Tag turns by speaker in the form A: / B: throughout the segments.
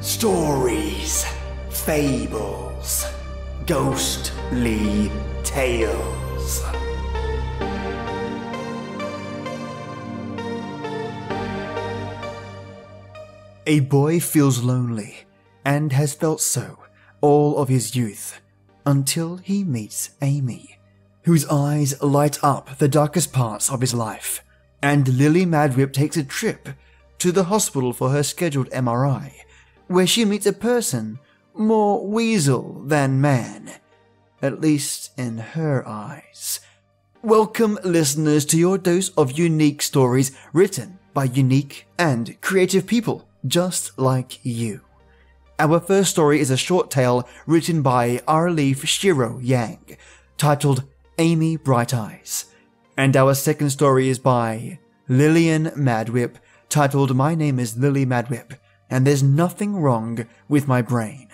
A: Stories, fables, ghostly tales. A boy feels lonely and has felt so all of his youth until he meets Amy, whose eyes light up the darkest parts of his life. And Lily Madwhip takes a trip to the hospital for her scheduled MRI, where she meets a person more weasel than man, at least in her eyes. Welcome, listeners, to your dose of unique stories written by unique and creative people just like you. Our first story is a short tale written by Arleaf Shiro Yang, titled Amy Bright Eyes. And our second story is by Lillian Madwhip, titled My Name is Lily Madwhip, and There's Nothing Wrong with My Brain.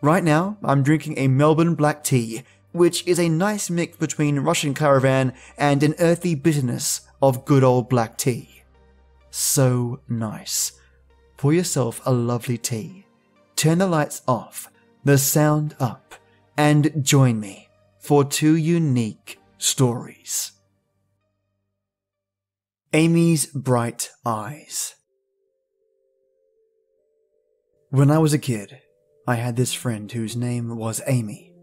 A: Right now, I'm drinking a Melbourne black tea, which is a nice mix between Russian caravan and an earthy bitterness of good old black tea. So nice. Pour yourself a lovely tea. Turn the lights off, the sound up, and join me for two unique stories. Amy's Bright Eyes. When I was a kid, I had this friend whose name was Amy.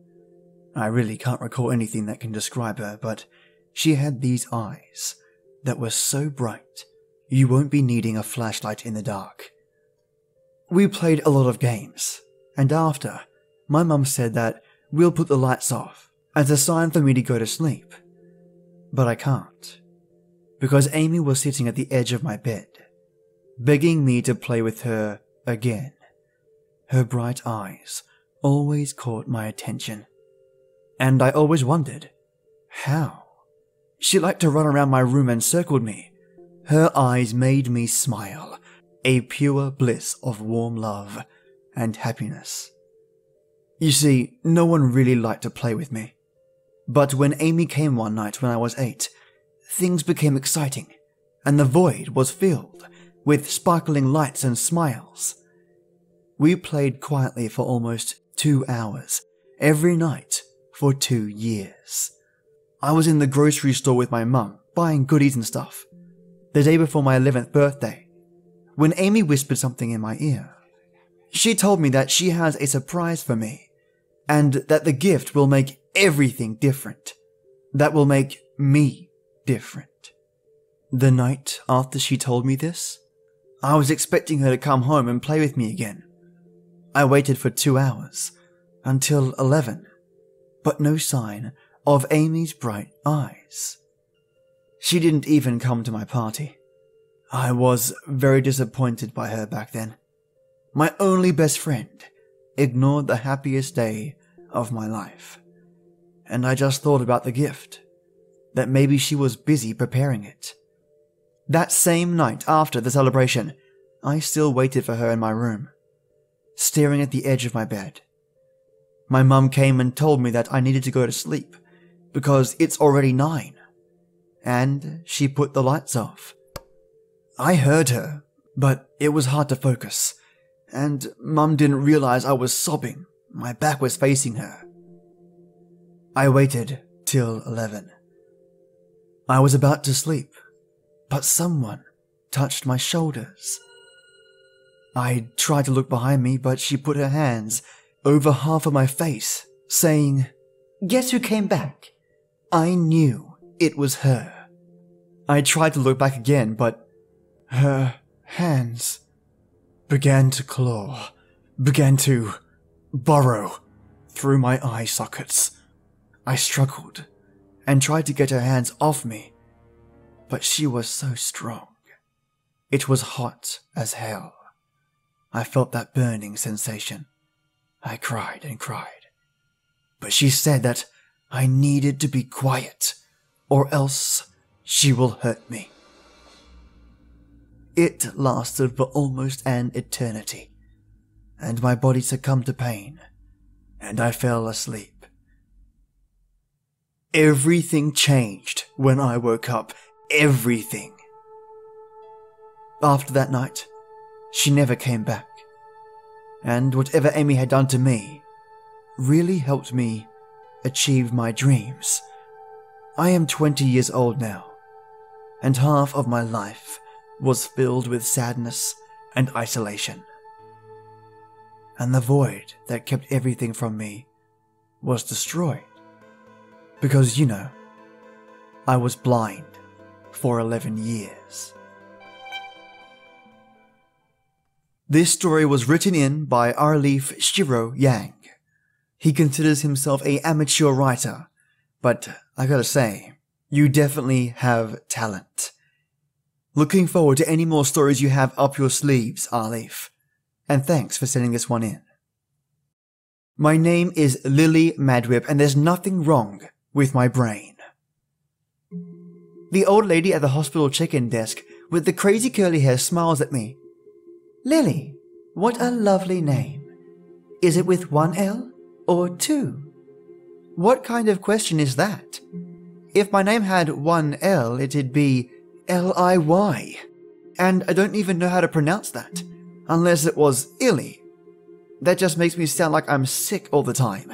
A: I really can't recall anything that can describe her, but she had these eyes that were so bright you won't be needing a flashlight in the dark. We played a lot of games, and after, my mum said that we'll put the lights off as a sign for me to go to sleep. But I can't, because Amy was sitting at the edge of my bed, begging me to play with her again. Her bright eyes always caught my attention, and I always wondered how. She liked to run around my room and circled me. Her eyes made me smile, a pure bliss of warm love and happiness. You see, no one really liked to play with me. But when Amy came one night when I was eight, things became exciting, and the void was filled with sparkling lights and smiles. We played quietly for almost two hours, every night for two years. I was in the grocery store with my mum, buying goodies and stuff. The day before my 11th birthday, when Amy whispered something in my ear. She told me that she has a surprise for me, and that the gift will make everything different. That will make me different. The night after she told me this, I was expecting her to come home and play with me again. I waited for two hours, until 11, but no sign of Amy's bright eyes. She didn't even come to my party. I was very disappointed by her back then. My only best friend ignored the happiest day of my life. And I just thought about the gift, that maybe she was busy preparing it. That same night after the celebration, I still waited for her in my room, staring at the edge of my bed. My mum came and told me that I needed to go to sleep because it's already nine. And she put the lights off I heard her, but it was hard to focus, and Mum didn't realize I was sobbing. My back was facing her. I waited till 11. I was about to sleep, but someone touched my shoulders. I tried to look behind me, but she put her hands over half of my face, saying, Guess who came back? I knew it was her. I tried to look back again, but her hands began to claw, began to burrow through my eye sockets. I struggled and tried to get her hands off me, but she was so strong. It was hot as hell. I felt that burning sensation. I cried and cried. But she said that I needed to be quiet, or else she will hurt me. It lasted for almost an eternity, and my body succumbed to pain, and I fell asleep. Everything changed when I woke up. Everything. After that night, she never came back. and whatever Amy had done to me really helped me achieve my dreams. I am 20 years old now, and half of my life was filled with sadness and isolation. And the void that kept everything from me was destroyed. Because, you know, I was blind for 11 years. This story was written in by Arleaf Shiro Yang. He considers himself a amateur writer, but I gotta say, you definitely have talent. Looking forward to any more stories you have up your sleeves, Arleaf. And thanks for sending this one in. My name is Lily Madwhip, and there's nothing wrong with my brain. The old lady at the hospital check-in desk with the crazy curly hair smiles at me Lily, what a lovely name. Is it with one L or two? What kind of question is that? If my name had one L, it'd be L I Y. And I don't even know how to pronounce that, unless it was Illy. That just makes me sound like I'm sick all the time.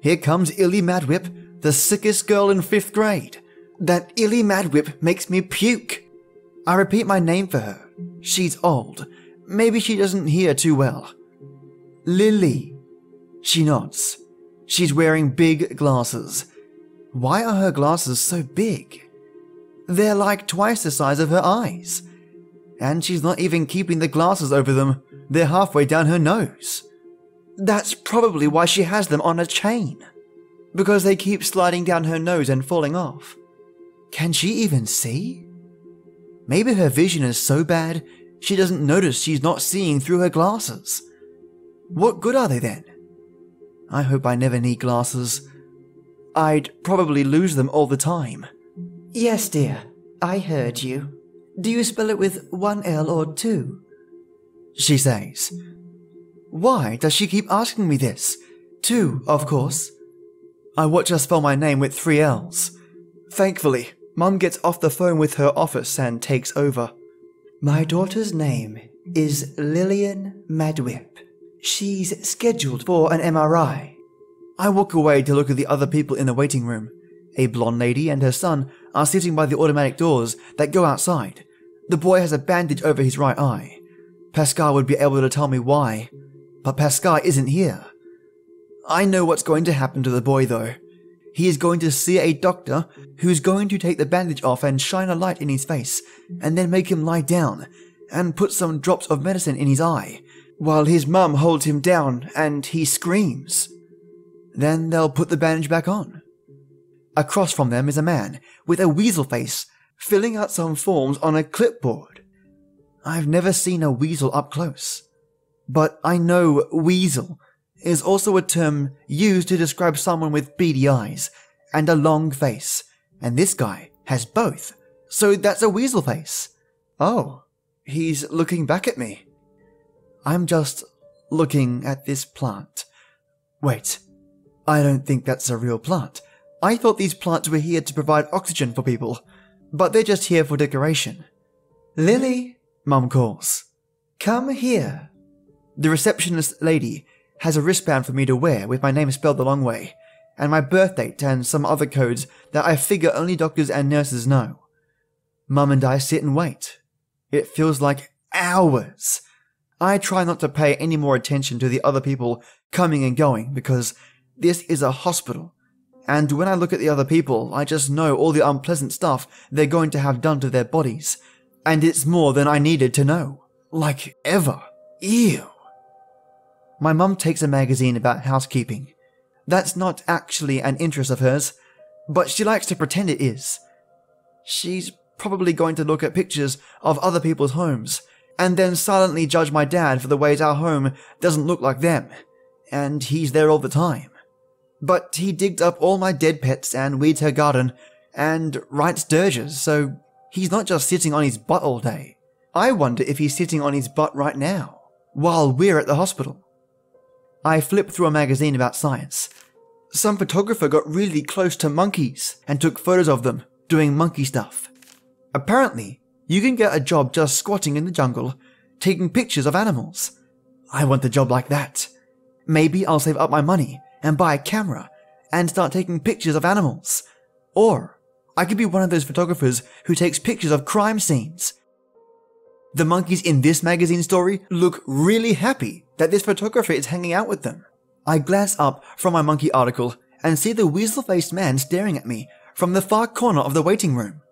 A: Here comes Illy Madwhip, the sickest girl in fifth grade. That Illy Madwhip makes me puke. I repeat my name for her. She's old, Maybe she doesn't hear too well. Lily. She nods. She's wearing big glasses. Why are her glasses so big? They're like twice the size of her eyes. And she's not even keeping the glasses over them, they're halfway down her nose. That's probably why she has them on a chain. Because they keep sliding down her nose and falling off. Can she even see? Maybe her vision is so bad she doesn't notice she's not seeing through her glasses. What good are they then? I hope I never need glasses. I'd probably lose them all the time. Yes, dear, I heard you. Do you spell it with one L or two? She says. Why does she keep asking me this? Two, of course. I watch her spell my name with three L's. Thankfully, Mum gets off the phone with her office and takes over. My daughter's name is Lillian Madwhip. She's scheduled for an MRI. I walk away to look at the other people in the waiting room. A blonde lady and her son are sitting by the automatic doors that go outside. The boy has a bandage over his right eye. Pascal would be able to tell me why, but Pascal isn't here. I know what's going to happen to the boy though. He is going to see a doctor who's going to take the bandage off and shine a light in his face, and then make him lie down, and put some drops of medicine in his eye, while his mum holds him down and he screams. Then they'll put the bandage back on. Across from them is a man with a weasel face filling out some forms on a clipboard. I've never seen a weasel up close, but I know weasel is also a term used to describe someone with beady eyes and a long face, and this guy has both. So that's a weasel face. Oh, he's looking back at me. I'm just looking at this plant. Wait, I don't think that's a real plant. I thought these plants were here to provide oxygen for people, but they're just here for decoration. Lily, Mum calls. Come here. The receptionist lady has a wristband for me to wear with my name spelled the long way, and my birth date and some other codes that I figure only doctors and nurses know. Mum and I sit and wait. It feels like hours. I try not to pay any more attention to the other people coming and going because this is a hospital. And when I look at the other people, I just know all the unpleasant stuff they're going to have done to their bodies. And it's more than I needed to know. Like ever. Ew. My mum takes a magazine about housekeeping. That's not actually an interest of hers, but she likes to pretend it is. She's probably going to look at pictures of other people's homes, and then silently judge my dad for the ways our home doesn't look like them, and he's there all the time. But he digged up all my dead pets and weeds her garden, and writes dirges, so he's not just sitting on his butt all day. I wonder if he's sitting on his butt right now, while we're at the hospital. I flipped through a magazine about science. Some photographer got really close to monkeys and took photos of them doing monkey stuff. Apparently, you can get a job just squatting in the jungle, taking pictures of animals. I want a job like that. Maybe I'll save up my money and buy a camera and start taking pictures of animals. Or I could be one of those photographers who takes pictures of crime scenes. The monkeys in this magazine story look really happy that this photographer is hanging out with them. I glance up from my monkey article and see the weasel faced man staring at me from the far corner of the waiting room.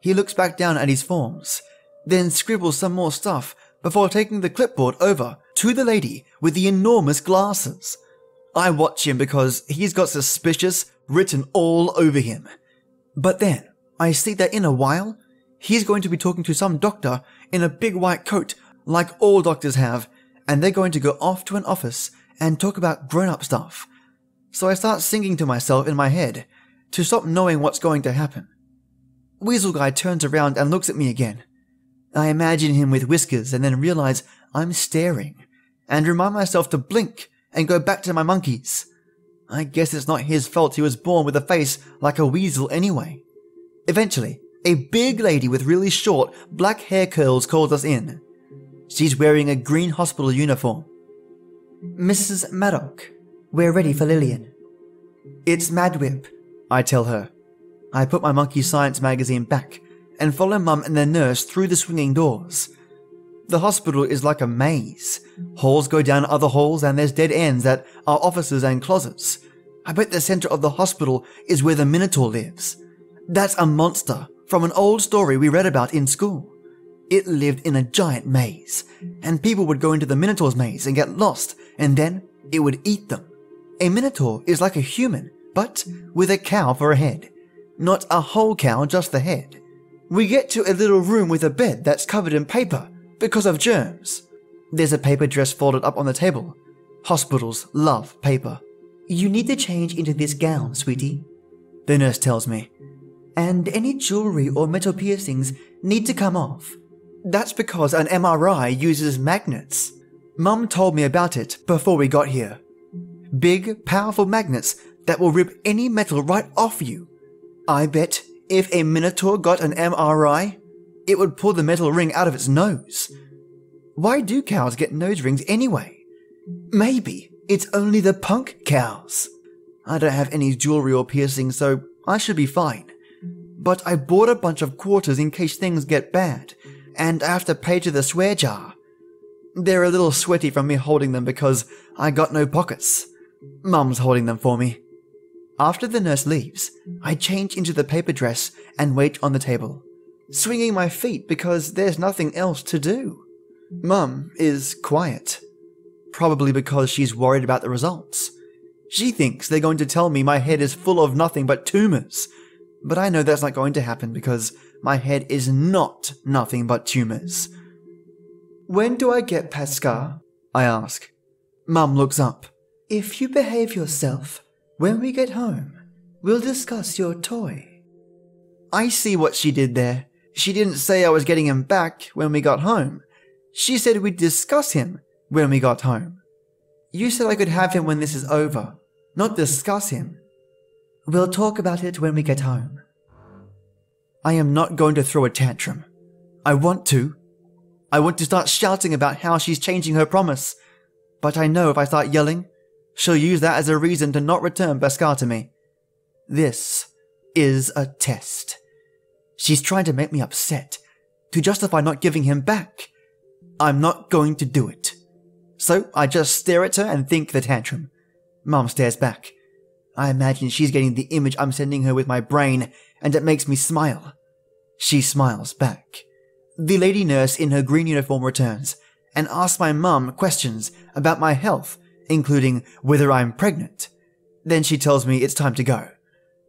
A: He looks back down at his forms, then scribbles some more stuff before taking the clipboard over to the lady with the enormous glasses. I watch him because he's got suspicious written all over him. But then I see that in a while, he's going to be talking to some doctor in a big white coat like all doctors have, and they're going to go off to an office and talk about grown up stuff. So I start singing to myself in my head to stop knowing what's going to happen. Weasel Guy turns around and looks at me again. I imagine him with whiskers and then realize I'm staring and remind myself to blink and go back to my monkeys. I guess it's not his fault he was born with a face like a weasel anyway. Eventually, a big lady with really short black hair curls calls us in. She's wearing a green hospital uniform.
B: Mrs. Maddock, we're ready for Lillian.
A: It's Madwhip, I tell her. I put my monkey science magazine back and follow Mum and the nurse through the swinging doors. The hospital is like a maze. Halls go down other halls, and there's dead ends that are offices and closets. I bet the center of the hospital is where the Minotaur lives. That's a monster from an old story we read about in school. It lived in a giant maze, and people would go into the Minotaur's maze and get lost, and then it would eat them. A Minotaur is like a human, but with a cow for a head. Not a whole cow, just the head. We get to a little room with a bed that's covered in paper because of germs. There's a paper dress folded up on the table. Hospitals love paper.
B: You need to change into this gown, sweetie,
A: the nurse tells me.
B: And any jewelry or metal piercings need to come off.
A: That's because an MRI uses magnets. Mum told me about it before we got here. Big, powerful magnets that will rip any metal right off you. I bet if a Minotaur got an MRI, it would pull the metal ring out of its nose. Why do cows get nose rings anyway? Maybe it's only the punk cows. I don't have any jewelry or piercings, so I should be fine. But I bought a bunch of quarters in case things get bad, and I have to pay to the swear jar. They're a little sweaty from me holding them because I got no pockets. Mum's holding them for me. After the nurse leaves, I change into the paper dress and wait on the table swinging my feet because there's nothing else to do. Mum is quiet, probably because she's worried about the results. She thinks they're going to tell me my head is full of nothing but tumors, but I know that's not going to happen because my head is not nothing but tumors. When do I get Pascal? I ask. Mum looks up.
B: If you behave yourself, when we get home, we'll discuss your toy.
A: I see what she did there. She didn't say I was getting him back when we got home. She said we'd discuss him when we got home. You said I could have him when this is over, not discuss him.
B: We'll talk about it when we get home.
A: I am not going to throw a tantrum. I want to. I want to start shouting about how she's changing her promise. But I know if I start yelling, she'll use that as a reason to not return Pascal to me. This is a test. She's trying to make me upset, to justify not giving him back. I'm not going to do it. So I just stare at her and think the tantrum. Mom stares back. I imagine she's getting the image I'm sending her with my brain, and it makes me smile. She smiles back. The lady nurse in her green uniform returns and asks my mum questions about my health, including whether I'm pregnant. Then she tells me it's time to go.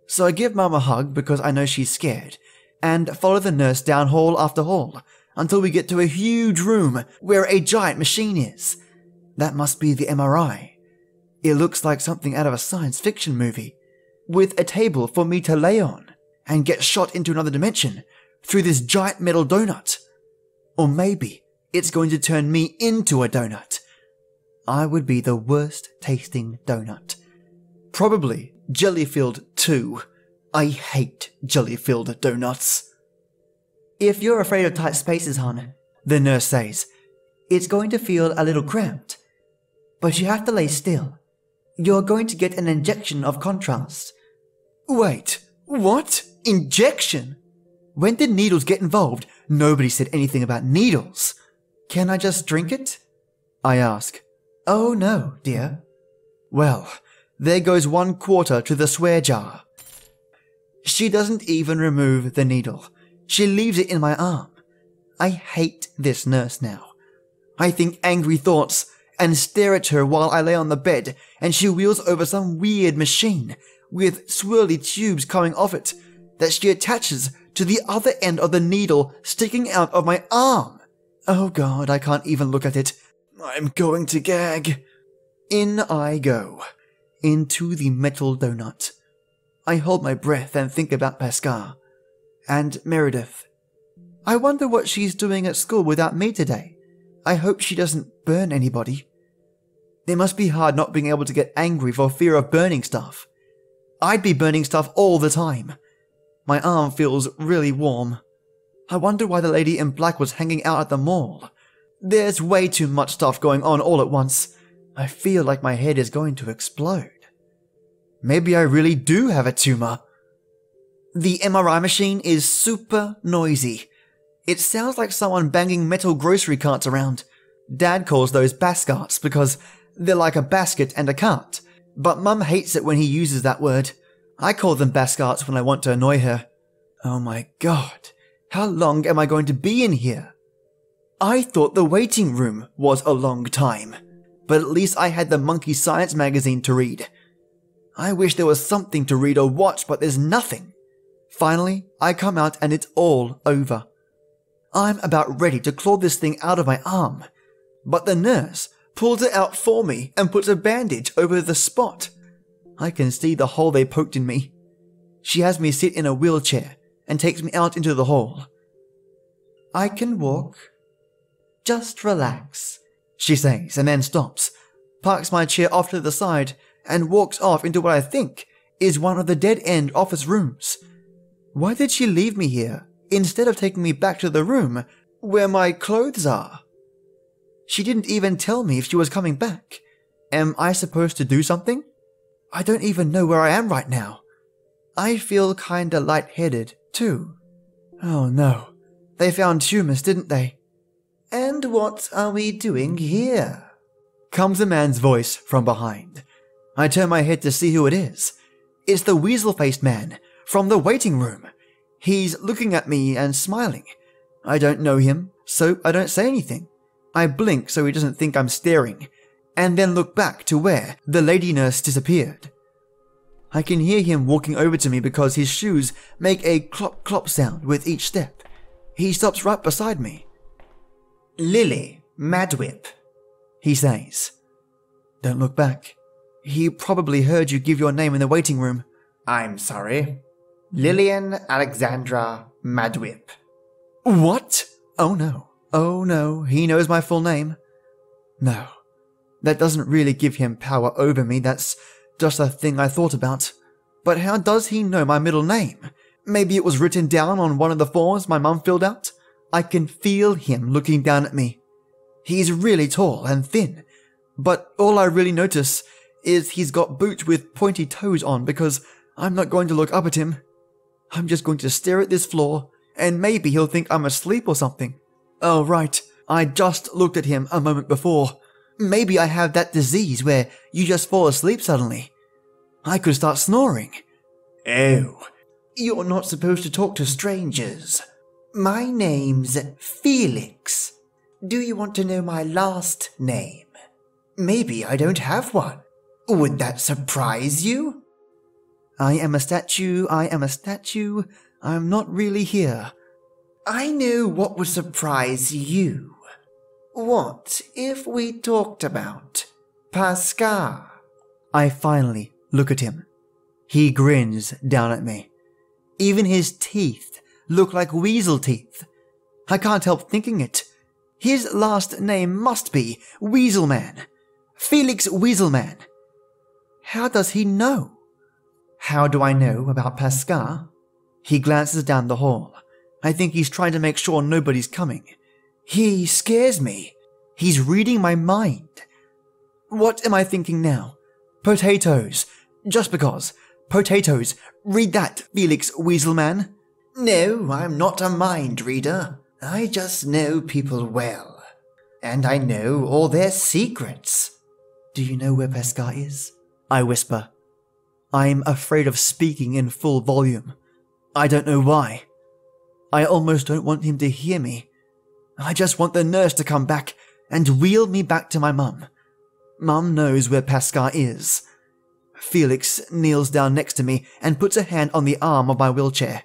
A: So I give mum a hug because I know she's scared and follow the nurse down hall after hall until we get to a huge room where a giant machine is. That must be the MRI. It looks like something out of a science fiction movie, with a table for me to lay on and get shot into another dimension through this giant metal donut. Or maybe it's going to turn me into a donut. I would be the worst tasting donut. Probably jelly filled too. I hate jelly filled donuts.
B: If you're afraid of tight spaces, hon, the nurse says, It's going to feel a little cramped, but you have to lay still. You're going to get an injection of contrast.
A: Wait, what? Injection? When did needles get involved? Nobody said anything about needles.
B: Can I just drink it?
A: I ask.
B: Oh no, dear.
A: Well, there goes one quarter to the swear jar. She doesn't even remove the needle. She leaves it in my arm. I hate this nurse now. I think angry thoughts and stare at her while I lay on the bed and she wheels over some weird machine with swirly tubes coming off it that she attaches to the other end of the needle sticking out of my arm. Oh god, I can't even look at it. I'm going to gag. In I go. Into the metal donut. I hold my breath and think about Pascal. And Meredith. I wonder what she's doing at school without me today. I hope she doesn't burn anybody. It must be hard not being able to get angry for fear of burning stuff. I'd be burning stuff all the time. My arm feels really warm. I wonder why the lady in black was hanging out at the mall. There's way too much stuff going on all at once. I feel like my head is going to explode. Maybe I really do have a tumor. The MRI machine is super noisy. It sounds like someone banging metal grocery carts around. Dad calls those baskets because they're like a basket and a cart. But Mum hates it when he uses that word. I call them baskets when I want to annoy her. Oh my god, how long am I going to be in here? I thought the waiting room was a long time, but at least I had the Monkey Science magazine to read. I wish there was something to read or watch, but there's nothing. Finally, I come out and it's all over. I'm about ready to claw this thing out of my arm, but the nurse pulls it out for me and puts a bandage over the spot. I can see the hole they poked in me. She has me sit in a wheelchair and takes me out into the hall.
B: I can walk. Just relax,
A: she says, and then stops, parks my chair off to the side, and walks off into what I think is one of the dead end office rooms. Why did she leave me here instead of taking me back to the room where my clothes are? She didn't even tell me if she was coming back. Am I supposed to do something? I don't even know where I am right now. I feel kinda lightheaded, too. Oh no. They found tumors, didn't they?
B: And what are we doing here?
A: Comes a man's voice from behind. I turn my head to see who it is. It's the weasel faced man from the waiting room. He's looking at me and smiling. I don't know him, so I don't say anything. I blink so he doesn't think I'm staring, and then look back to where the lady nurse disappeared. I can hear him walking over to me because his shoes make a clop clop sound with each step. He stops right beside me.
B: Lily, Madwhip,
A: he says. Don't look back. He probably heard you give your name in the waiting room.
B: I'm sorry. Lillian Alexandra Madwhip.
A: What? Oh no. Oh no, he knows my full name. No, that doesn't really give him power over me, that's just a thing I thought about. But how does he know my middle name? Maybe it was written down on one of the forms my mum filled out? I can feel him looking down at me. He's really tall and thin, but all I really notice is he's got boots with pointy toes on because I'm not going to look up at him. I'm just going to stare at this floor, and maybe he'll think I'm asleep or something. Oh, right, I just looked at him a moment before. Maybe I have that disease where you just fall asleep suddenly. I could start snoring.
B: Oh, you're not supposed to talk to strangers. My name's Felix. Do you want to know my last name? Maybe I don't have one. Would that surprise you?
A: I am a statue, I am a statue, I'm not really here.
B: I know what would surprise you. What if we talked about Pascal?
A: I finally look at him. He grins down at me. Even his teeth look like weasel teeth. I can't help thinking it. His last name must be Weaselman. Felix Weaselman. How does he know? How do I know about Pascal? He glances down the hall. I think he's trying to make sure nobody's coming. He scares me. He's reading my mind. What am I thinking now? Potatoes. Just because. Potatoes. Read that, Felix Weaselman.
B: No, I'm not a mind reader. I just know people well. And I know all their secrets.
A: Do you know where Pascal is? I whisper. I'm afraid of speaking in full volume. I don't know why. I almost don't want him to hear me. I just want the nurse to come back and wheel me back to my mum. Mum knows where Pascal is. Felix kneels down next to me and puts a hand on the arm of my wheelchair.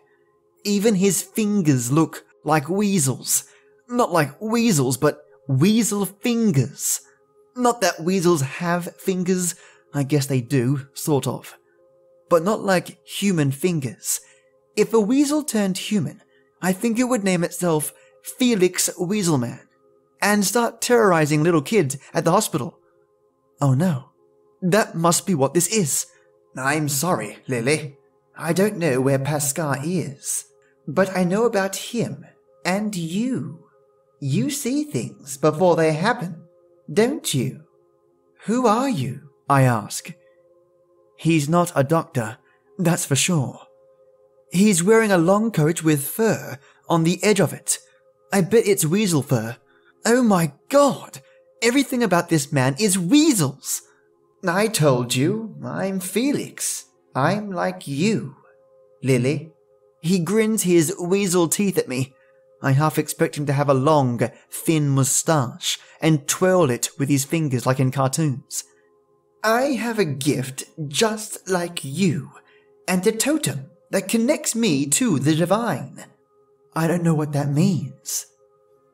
A: Even his fingers look like weasels. Not like weasels, but weasel fingers. Not that weasels have fingers, I guess they do, sort of. But not like human fingers. If a weasel turned human, I think it would name itself Felix Weaselman and start terrorizing little kids at the hospital. Oh no, that must be what this is.
B: I'm sorry, Lily. I don't know where Pascal is, but I know about him and you. You see things before they happen, don't you? Who are you?
A: I ask. He's not a doctor, that's for sure. He's wearing a long coat with fur on the edge of it. I bet it's weasel fur. Oh my god! Everything about this man is weasels!
B: I told you, I'm Felix. I'm like you. Lily.
A: He grins his weasel teeth at me. I half expect him to have a long, thin moustache and twirl it with his fingers like in cartoons.
B: I have a gift just like you, and a totem that connects me to the divine.
A: I don't know what that means.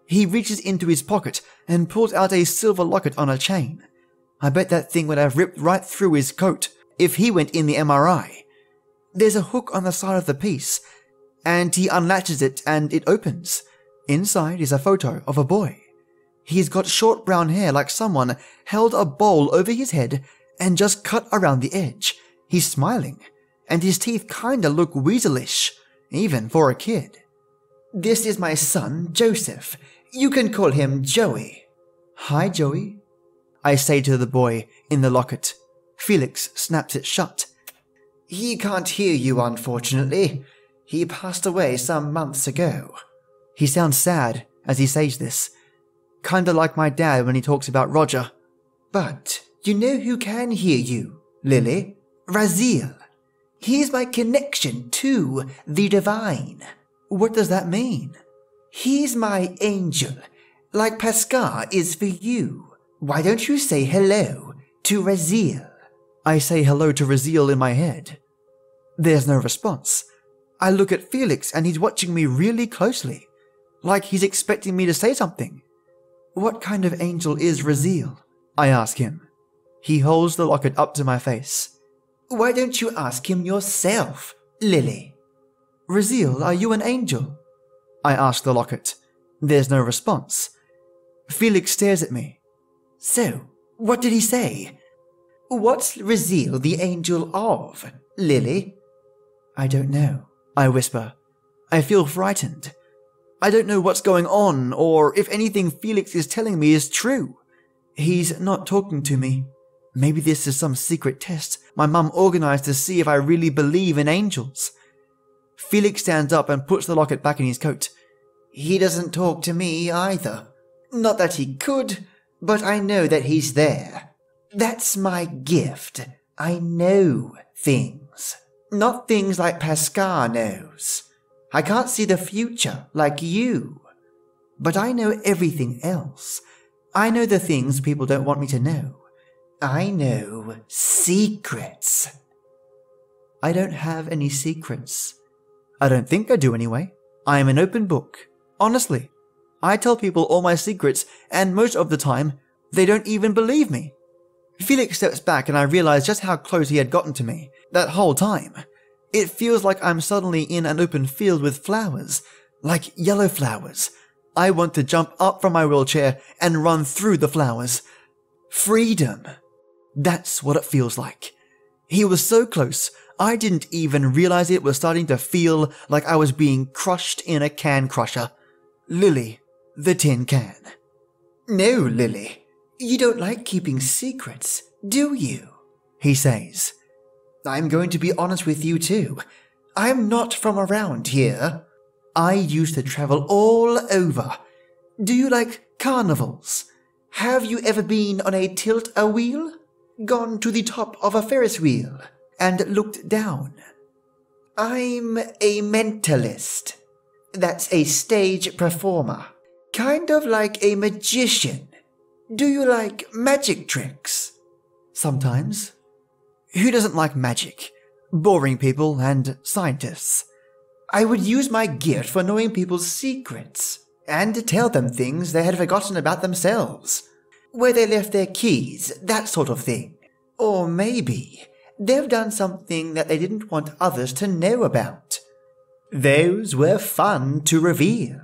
A: He reaches into his pocket and pulls out a silver locket on a chain. I bet that thing would have ripped right through his coat if he went in the MRI. There's a hook on the side of the piece, and he unlatches it and it opens. Inside is a photo of a boy. He's got short brown hair like someone held a bowl over his head and just cut around the edge. He's smiling, and his teeth kinda look weaselish, even for a kid.
B: This is my son, Joseph. You can call him Joey.
A: Hi, Joey. I say to the boy in the locket. Felix snaps it shut.
B: He can't hear you, unfortunately. He passed away some months ago.
A: He sounds sad as he says this. Kinda like my dad when he talks about Roger.
B: But you know who can hear you, Lily? Raziel. He's my connection to the divine.
A: What does that mean?
B: He's my angel, like Pascal is for you. Why don't you say hello to Raziel?
A: I say hello to Raziel in my head. There's no response. I look at Felix and he's watching me really closely, like he's expecting me to say something. What kind of angel is Raziel? I ask him. He holds the locket up to my face.
B: Why don't you ask him yourself, Lily?
A: Raziel, are you an angel? I ask the locket. There's no response. Felix stares at me.
B: So, what did he say? What's Raziel the angel of, Lily?
A: I don't know, I whisper. I feel frightened. I don't know what's going on, or if anything Felix is telling me is true. He's not talking to me. Maybe this is some secret test my mum organized to see if I really believe in angels. Felix stands up and puts the locket back in his coat.
B: He doesn't talk to me either. Not that he could, but I know that he's there. That's my gift. I know things. Not things like Pascal knows. I can't see the future like you. But I know everything else. I know the things people don't want me to know. I know secrets.
A: I don't have any secrets. I don't think I do anyway. I am an open book. Honestly. I tell people all my secrets, and most of the time, they don't even believe me. Felix steps back, and I realize just how close he had gotten to me that whole time. It feels like I'm suddenly in an open field with flowers, like yellow flowers. I want to jump up from my wheelchair and run through the flowers. Freedom. That's what it feels like. He was so close, I didn't even realize it was starting to feel like I was being crushed in a can crusher. Lily, the tin can.
B: No, Lily. You don't like keeping secrets, do you?
A: He says.
B: I'm going to be honest with you too. I'm not from around here. I used to travel all over. Do you like carnivals? Have you ever been on a tilt a wheel? Gone to the top of a Ferris wheel and looked down? I'm a mentalist. That's a stage performer. Kind of like a magician. Do you like magic tricks?
A: Sometimes. Who doesn't like magic? Boring people and scientists.
B: I would use my gift for knowing people's secrets and to tell them things they had forgotten about themselves. Where they left their keys, that sort of thing. Or maybe they've done something that they didn't want others to know about. Those were fun to reveal.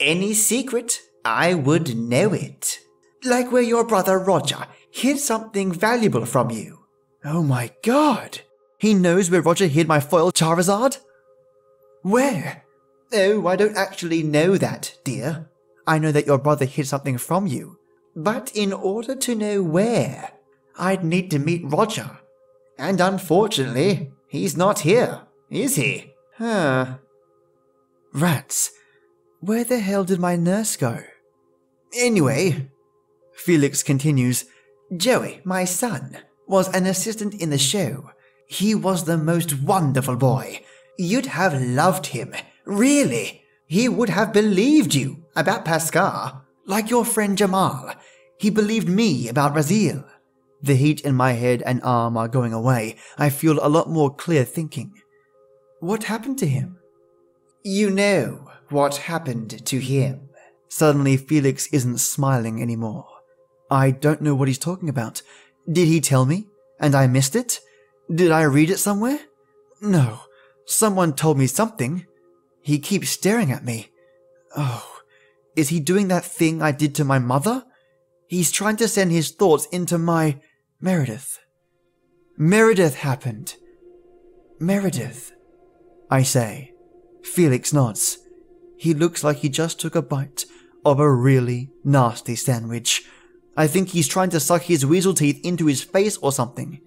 B: Any secret, I would know it. Like where your brother Roger hid something valuable from you.
A: Oh my god! He knows where Roger hid my foil Charizard?
B: Where? Oh, I don't actually know that, dear.
A: I know that your brother hid something from you.
B: But in order to know where, I'd need to meet Roger. And unfortunately, he's not here, is he? Huh.
A: Rats. Where the hell did my nurse go? Anyway, Felix continues,
B: Joey, my son, was an assistant in the show. He was the most wonderful boy. You'd have loved him. Really. He would have believed you about Pascal, like your friend Jamal. He believed me about Raziel.
A: The heat in my head and arm are going away. I feel a lot more clear thinking. What happened to him?
B: You know what happened to him.
A: Suddenly, Felix isn't smiling anymore. I don't know what he's talking about. Did he tell me? And I missed it? Did I read it somewhere? No. Someone told me something. He keeps staring at me. Oh, is he doing that thing I did to my mother? He's trying to send his thoughts into my Meredith. Meredith happened. Meredith. I say. Felix nods. He looks like he just took a bite of a really nasty sandwich. I think he's trying to suck his weasel teeth into his face or something.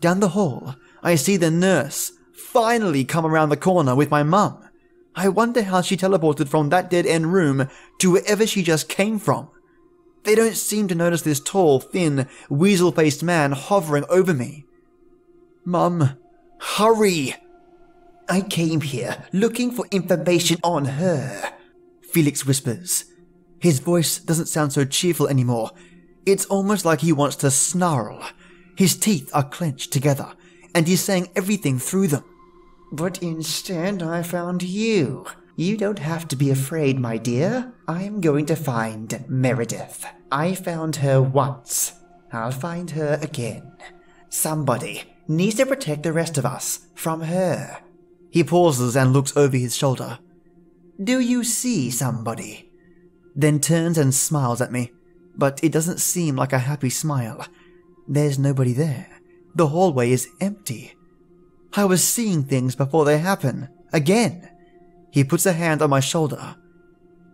A: Down the hall, I see the nurse finally come around the corner with my mum. I wonder how she teleported from that dead end room to wherever she just came from. They don't seem to notice this tall, thin, weasel faced man hovering over me. Mum, hurry!
B: I came here looking for information on her, Felix whispers.
A: His voice doesn't sound so cheerful anymore. It's almost like he wants to snarl. His teeth are clenched together, and he's saying everything through them.
B: But instead, I found you. You don't have to be afraid, my dear. I'm going to find Meredith. I found her once. I'll find her again. Somebody needs to protect the rest of us from her.
A: He pauses and looks over his shoulder.
B: Do you see somebody?
A: Then turns and smiles at me, but it doesn't seem like a happy smile. There's nobody there. The hallway is empty. I was seeing things before they happen. Again. He puts a hand on my shoulder.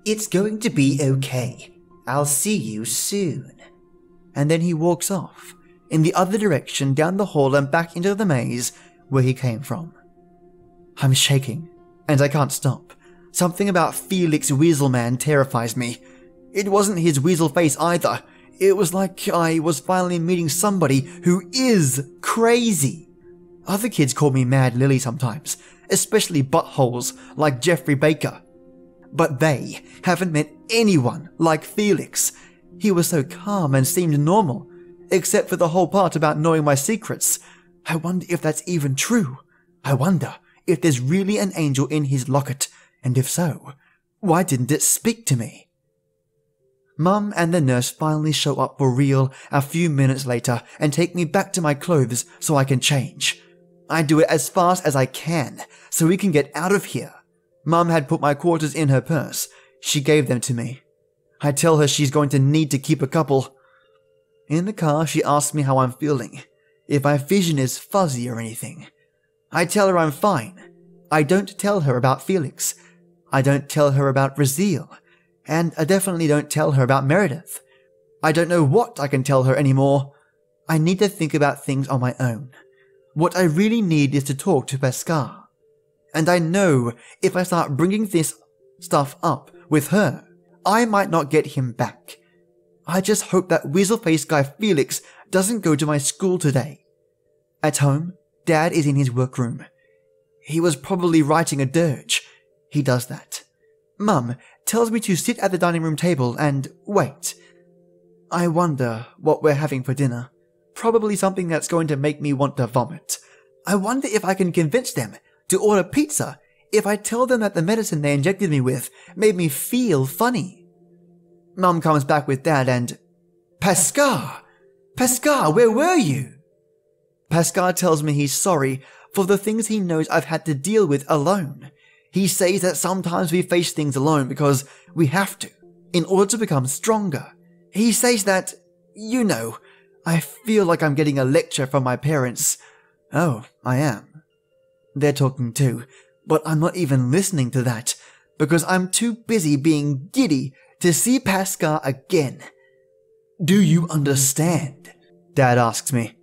B: It's going to be okay. I'll see you soon.
A: And then he walks off, in the other direction down the hall and back into the maze where he came from. I'm shaking, and I can't stop. Something about Felix Weaselman terrifies me. It wasn't his weasel face either. It was like I was finally meeting somebody who is crazy. Other kids call me Mad Lily sometimes, especially buttholes like Jeffrey Baker. But they haven't met anyone like Felix. He was so calm and seemed normal, except for the whole part about knowing my secrets. I wonder if that's even true. I wonder if there's really an angel in his locket, and if so, why didn't it speak to me? Mum and the nurse finally show up for real a few minutes later and take me back to my clothes so I can change. I do it as fast as I can so we can get out of here. Mum had put my quarters in her purse. She gave them to me. I tell her she's going to need to keep a couple. In the car, she asks me how I'm feeling, if my vision is fuzzy or anything. I tell her I'm fine. I don't tell her about Felix. I don't tell her about Raziel. and I definitely don't tell her about Meredith. I don't know what I can tell her anymore. I need to think about things on my own. What I really need is to talk to Pascal. And I know if I start bringing this stuff up with her, I might not get him back. I just hope that weasel-faced guy Felix doesn't go to my school today. At home, Dad is in his workroom. He was probably writing a dirge. He does that. Mum tells me to sit at the dining room table and wait. I wonder what we're having for dinner. Probably something that's going to make me want to vomit. I wonder if I can convince them to order pizza if I tell them that the medicine they injected me with made me feel funny. Mum comes back with Dad and, Pascal! Pascal, where were you? Pascal tells me he's sorry for the things he knows I've had to deal with alone. He says that sometimes we face things alone because we have to, in order to become stronger. He says that, you know, I feel like I'm getting a lecture from my parents. Oh, I am. They're talking too, but I'm not even listening to that because I'm too busy being giddy to see Pascal again. Do you understand? Dad asks me.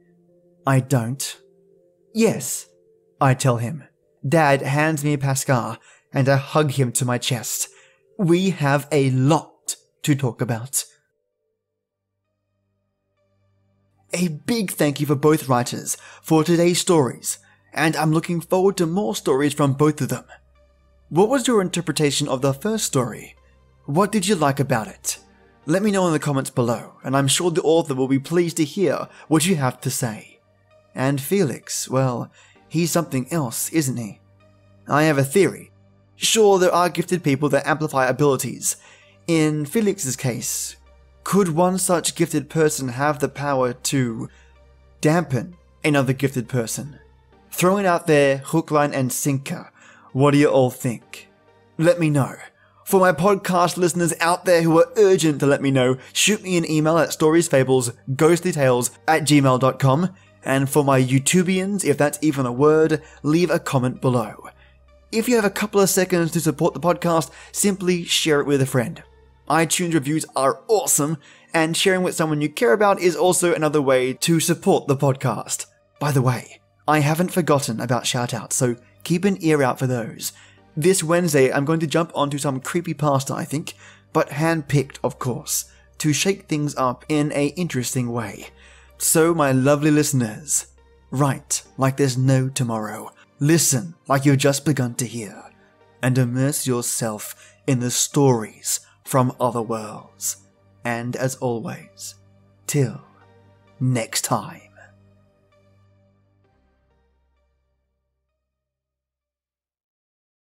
A: I don't. Yes, I tell him. Dad hands me Pascal and I hug him to my chest. We have a lot to talk about. A big thank you for both writers for today's stories, and I'm looking forward to more stories from both of them. What was your interpretation of the first story? What did you like about it? Let me know in the comments below, and I'm sure the author will be pleased to hear what you have to say. And Felix, well, he's something else, isn't he? I have a theory. Sure, there are gifted people that amplify abilities. In Felix's case, could one such gifted person have the power to dampen another gifted person? Throwing out there hook, line, and sinker, what do you all think? Let me know. For my podcast listeners out there who are urgent to let me know, shoot me an email at storiesfablesghostlytales at gmail.com. And for my YouTubians, if that's even a word, leave a comment below. If you have a couple of seconds to support the podcast, simply share it with a friend. iTunes reviews are awesome, and sharing with someone you care about is also another way to support the podcast. By the way, I haven't forgotten about shoutouts, so keep an ear out for those. This Wednesday, I'm going to jump onto some creepy pasta, I think, but hand-picked, of course, to shake things up in a interesting way. So, my lovely listeners, write like there's no tomorrow. Listen like you've just begun to hear, and immerse yourself in the stories from other worlds. And as always, till next time.